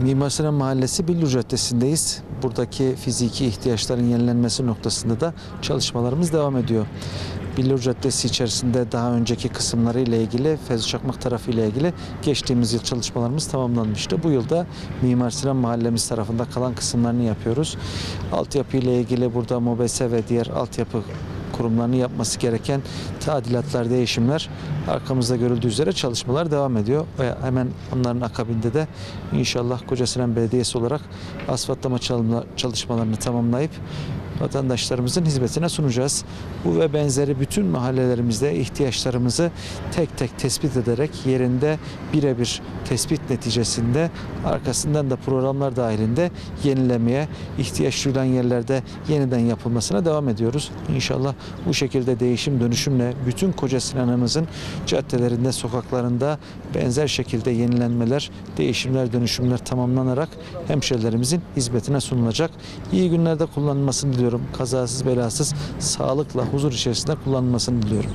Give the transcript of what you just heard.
Mimar Sinan Mahallesi Billur Caddesi'ndeyiz. Buradaki fiziki ihtiyaçların yenilenmesi noktasında da çalışmalarımız devam ediyor. Billur Caddesi içerisinde daha önceki kısımları ile ilgili, Fevzi Çakmak tarafı ile ilgili geçtiğimiz yıl çalışmalarımız tamamlanmıştı. Bu yılda Mimar Sinan Mahallemiz tarafında kalan kısımlarını yapıyoruz. Altyapı ile ilgili burada MOBESE ve diğer altyapı kurumlarının yapması gereken tadilatlar, değişimler arkamızda görüldüğü üzere çalışmalar devam ediyor. Ve hemen onların akabinde de inşallah Kocasinan Belediyesi olarak asfaltlama çalışmalarını tamamlayıp vatandaşlarımızın hizmetine sunacağız. Bu ve benzeri bütün mahallelerimizde ihtiyaçlarımızı tek tek tespit ederek yerinde birebir tespit neticesinde arkasından da programlar dahilinde yenilemeye, ihtiyaç duyulan yerlerde yeniden yapılmasına devam ediyoruz. İnşallah bu şekilde değişim dönüşümle bütün Koca Sinan'ımızın caddelerinde, sokaklarında benzer şekilde yenilenmeler, değişimler, dönüşümler tamamlanarak hemşerilerimizin hizmetine sunulacak. İyi günlerde kullanılmasını diliyorum. Kazasız belasız, sağlıkla, huzur içerisinde kullanılmasını diliyorum.